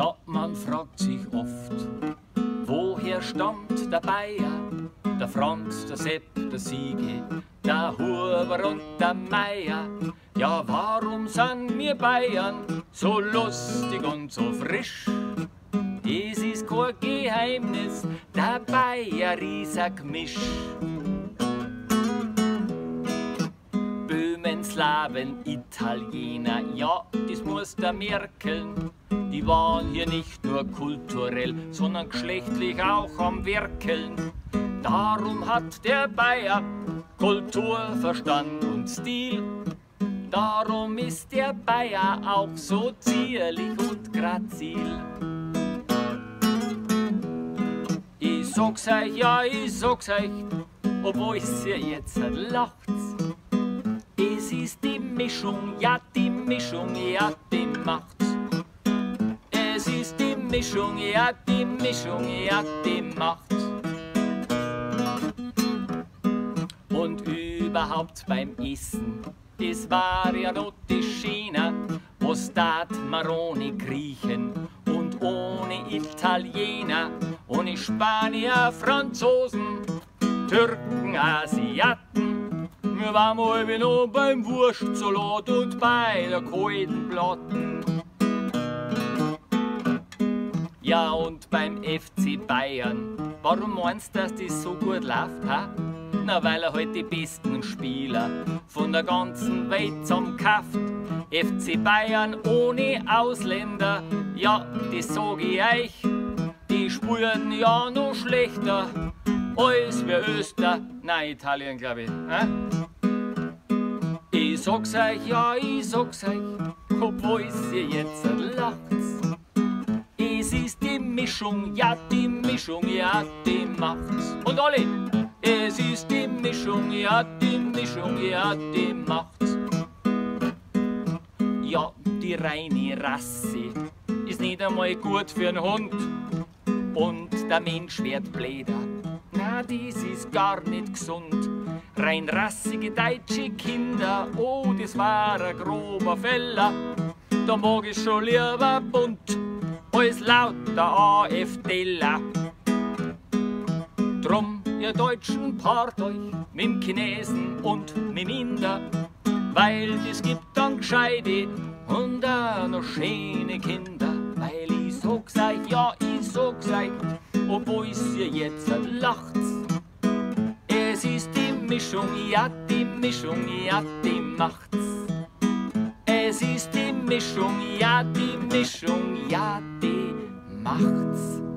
Ja, man fragt sich oft, woher stammt der Bayer? Der Franz, der Sepp, der Siege, der Huber und der Meier. Ja, warum sind wir Bayern so lustig und so frisch? Es ist kein Geheimnis, der Bayer ist ein Gemisch. Böhmen, Slawen, Italiener, ja, das muss der merken. Die waren hier nicht nur kulturell, sondern geschlechtlich auch am Werkeln. Darum hat der Bayer Kultur, Verstand und Stil. Darum ist der Bayer auch so zierlich und grazil. Ich sag's euch, ja, ich sag's euch, obwohl ich's ihr jetzt lacht's. Es ist die Mischung, ja, die Mischung, ja, die macht's. Es ist die Mischung, ja, die Mischung, ja, die macht's. Und überhaupt beim Essen, das war ja noch die China, was Maroni kriechen und ohne Italiener, ohne Spanier, Franzosen, Türken, Asiaten. Wir waren mal wie noch beim Wurstsalat und bei der kalten Platten. Ja, und beim FC Bayern, warum meinst du, dass das so gut läuft, ha? Na, weil er halt die besten Spieler von der ganzen Welt zum Kraft. FC Bayern ohne Ausländer, ja, das sag ich euch, die spüren ja noch schlechter als wir Öster, nein, Italien, glaube ich. Hä? Ich sag's euch, ja, ich sag's euch, obwohl ihr jetzt lacht's. Es ist die Mischung, ja, die Mischung, ja, die macht's. Und alle, es ist die Mischung, ja, die Mischung, ja, die macht's. Ja, die reine Rasse ist nicht einmal gut für einen Hund. Und der Mensch wird bläder. Na, dies ist gar nicht gesund. Rein rassige deutsche Kinder, oh, das war ein grober Feller. Da mag ich schon lieber bunt als lauter AfDler. Drum, ihr Deutschen, paart euch mit Chinesen und mit Inder, weil es gibt dann gescheite und auch noch schöne Kinder. Weil ich sag's euch, ja, ich sag's euch, ihr jetzt lacht's. Es ist die Mischung, ja, die Mischung, ja, die macht's. Es ist die Mischung, ja, die Mischung, ja, die macht's.